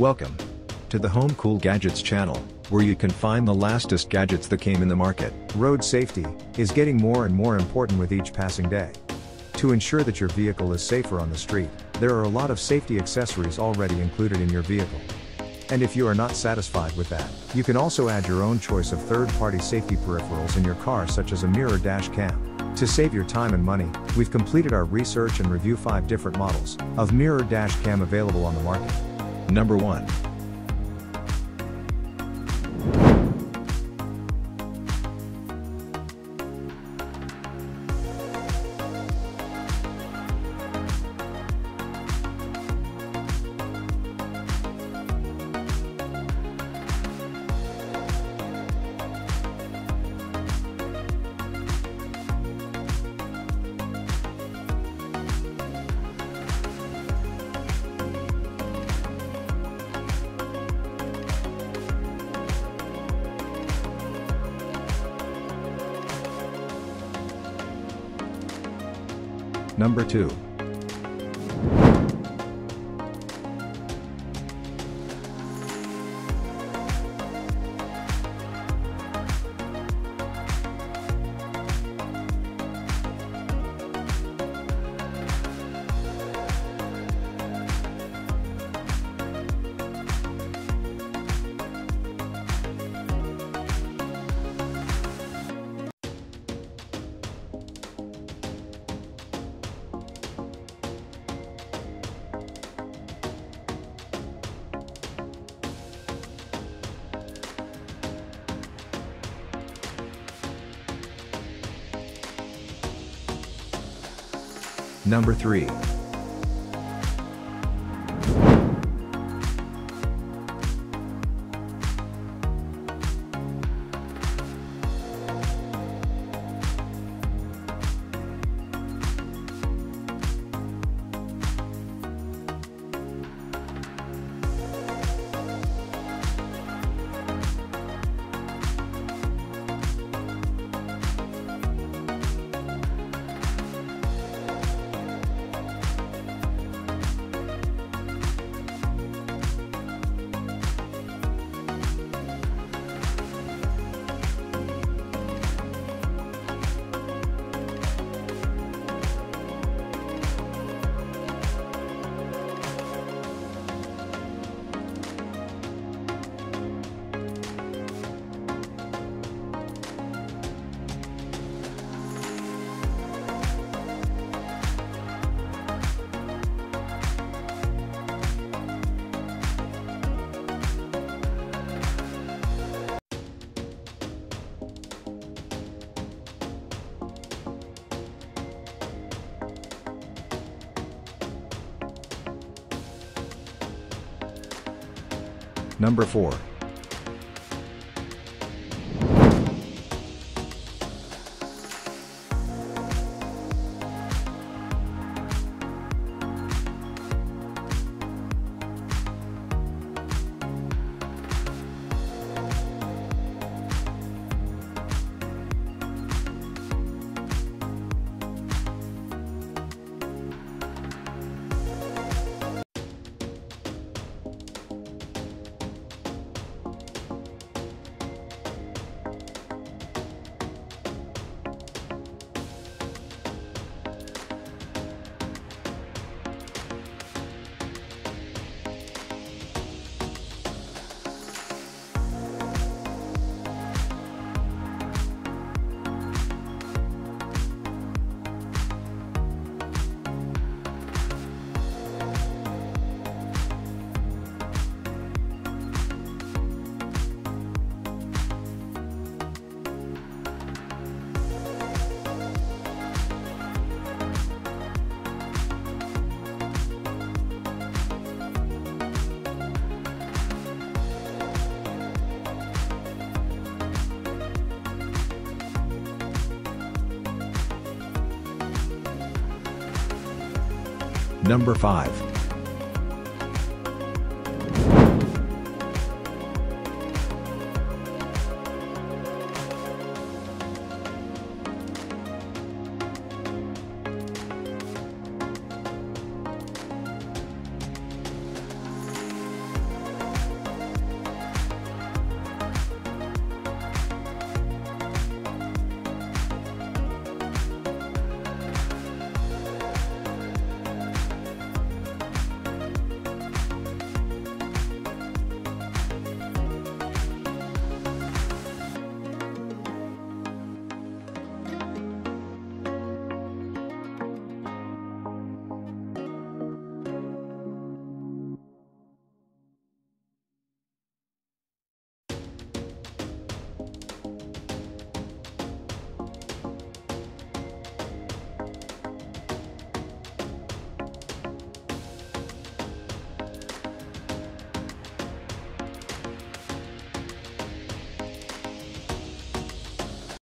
Welcome to the Home Cool Gadgets channel, where you can find the lastest gadgets that came in the market. Road safety is getting more and more important with each passing day. To ensure that your vehicle is safer on the street, there are a lot of safety accessories already included in your vehicle. And if you are not satisfied with that, you can also add your own choice of third-party safety peripherals in your car such as a mirror dash cam. To save your time and money, we've completed our research and review 5 different models of mirror dash cam available on the market. Number 1. Number 2. Number 3. Number 4. Number 5.